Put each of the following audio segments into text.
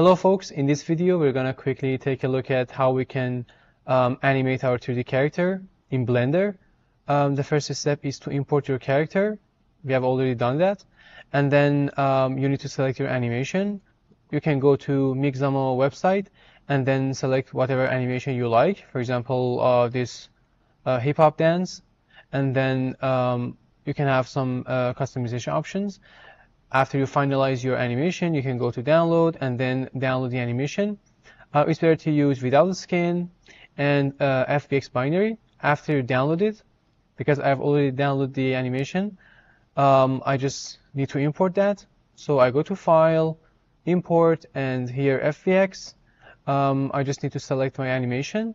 Hello folks, in this video we're gonna quickly take a look at how we can um, animate our 3D character in Blender. Um, the first step is to import your character. We have already done that. And then um, you need to select your animation. You can go to Mixamo website and then select whatever animation you like. For example, uh, this uh, hip hop dance. And then um, you can have some uh, customization options. After you finalize your animation, you can go to download and then download the animation. Uh, it's better to use without the skin and uh, FBX binary. After you download it, because I've already downloaded the animation, um, I just need to import that. So I go to File, Import, and here FBX. Um, I just need to select my animation.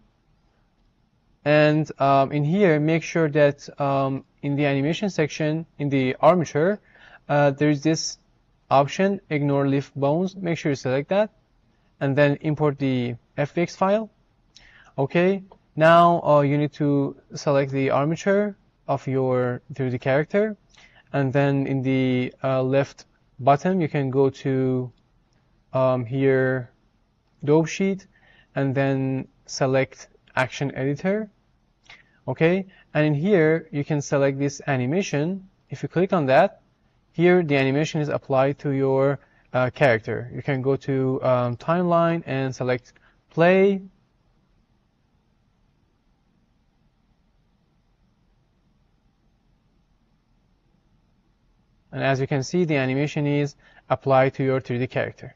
And um, in here, make sure that um, in the animation section, in the armature, uh, there's this option, ignore leaf bones. Make sure you select that. And then import the FBX file. Okay, now uh, you need to select the armature of your 3D character. And then in the uh, left bottom you can go to um, here dope sheet. And then select action editor. Okay and in here you can select this animation. If you click on that here, the animation is applied to your uh, character. You can go to um, timeline and select play. And as you can see, the animation is applied to your 3D character.